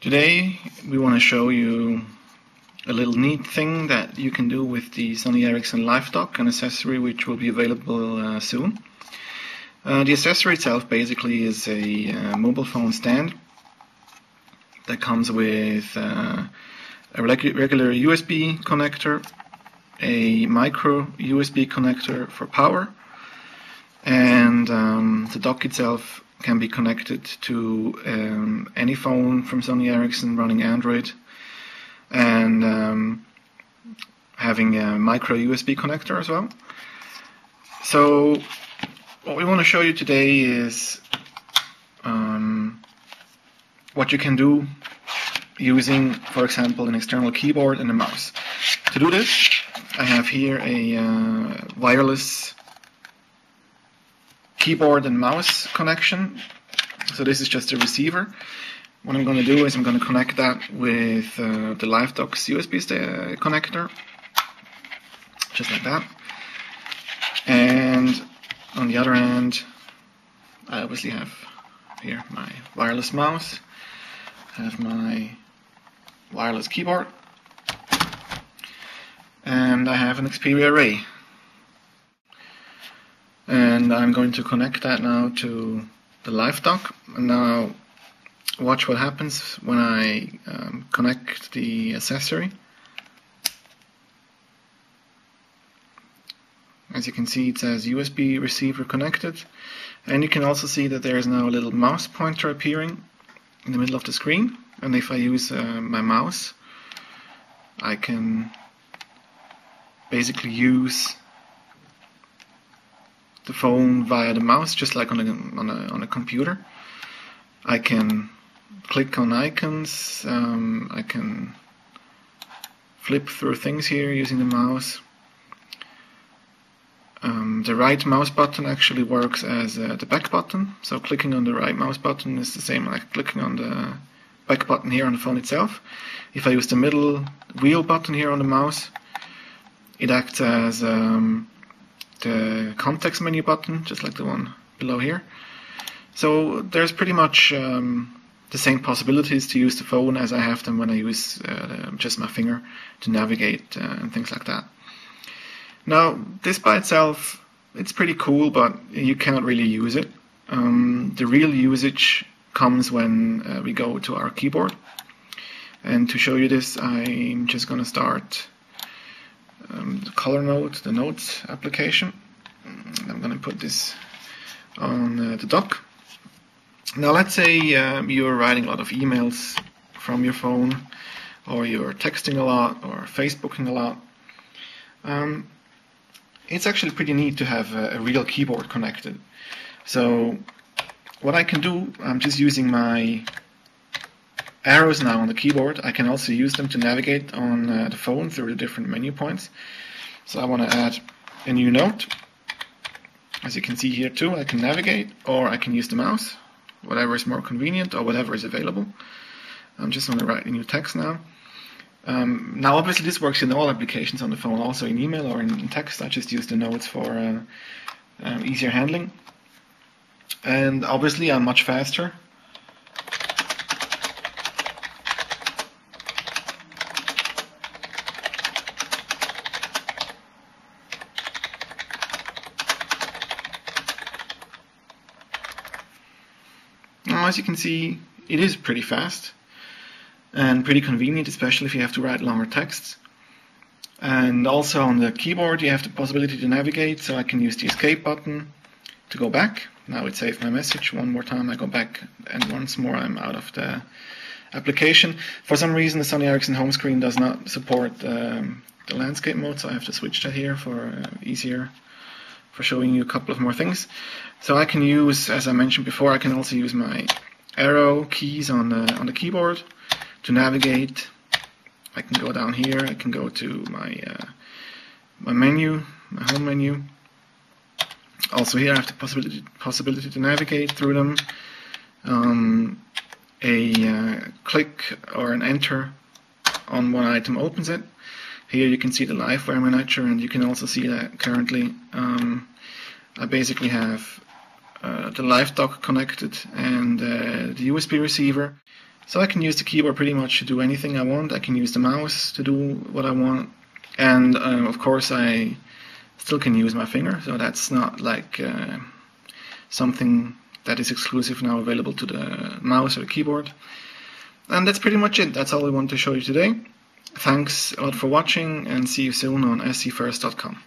Today we want to show you a little neat thing that you can do with the Sony Ericsson LiveDock, an accessory which will be available uh, soon. Uh, the accessory itself basically is a uh, mobile phone stand that comes with uh, a regular USB connector, a micro USB connector for power, and um, the dock itself can be connected to um, any phone from Sony Ericsson running Android and um, having a micro USB connector as well. So what we want to show you today is um, what you can do using, for example, an external keyboard and a mouse. To do this, I have here a uh, wireless keyboard and mouse connection. So this is just a receiver. What I'm going to do is I'm going to connect that with uh, the LiveDock's USB uh, connector, just like that. And on the other end, I obviously have here my wireless mouse, I have my wireless keyboard, and I have an Xperia Ray and I'm going to connect that now to the LiveDock. and now watch what happens when I um, connect the accessory. As you can see it says USB receiver connected. And you can also see that there is now a little mouse pointer appearing in the middle of the screen. And if I use uh, my mouse I can basically use the phone via the mouse, just like on a, on a, on a computer. I can click on icons, um, I can flip through things here using the mouse. Um, the right mouse button actually works as uh, the back button, so clicking on the right mouse button is the same like clicking on the back button here on the phone itself. If I use the middle wheel button here on the mouse, it acts as um, the context menu button, just like the one below here. So there's pretty much um, the same possibilities to use the phone as I have them when I use uh, just my finger to navigate uh, and things like that. Now, this by itself, it's pretty cool, but you cannot really use it. Um, the real usage comes when uh, we go to our keyboard. And to show you this, I'm just going to start um, the color node, the notes application. I'm going to put this on uh, the dock. Now let's say um, you're writing a lot of emails from your phone or you're texting a lot or Facebooking a lot. Um, it's actually pretty neat to have a, a real keyboard connected. So what I can do, I'm just using my arrows now on the keyboard. I can also use them to navigate on uh, the phone through the different menu points. So I want to add a new note. As you can see here too, I can navigate or I can use the mouse, whatever is more convenient or whatever is available. I'm just going to write a new text now. Um, now obviously this works in all applications on the phone, also in email or in, text. I just use the notes for uh, um, easier handling. And obviously I'm much faster Now as you can see it is pretty fast and pretty convenient especially if you have to write longer texts. And also on the keyboard you have the possibility to navigate so I can use the escape button to go back. Now it saved my message. One more time I go back and once more I'm out of the application. For some reason the Sony Ericsson home screen does not support um, the landscape mode so I have to switch that here for uh, easier for showing you a couple of more things. So I can use, as I mentioned before, I can also use my arrow keys on the, on the keyboard to navigate. I can go down here, I can go to my, uh, my menu, my home menu. Also here I have the possibility, possibility to navigate through them. Um, a uh, click or an enter on one item opens it. Here you can see the LiveWare miniature and you can also see that currently um, I basically have uh, the LiveDock connected and uh, the USB receiver. So I can use the keyboard pretty much to do anything I want. I can use the mouse to do what I want. And uh, of course I still can use my finger, so that's not like uh, something that is exclusive now available to the mouse or the keyboard. And that's pretty much it. That's all I want to show you today. Thanks a lot for watching and see you soon on se-first.com.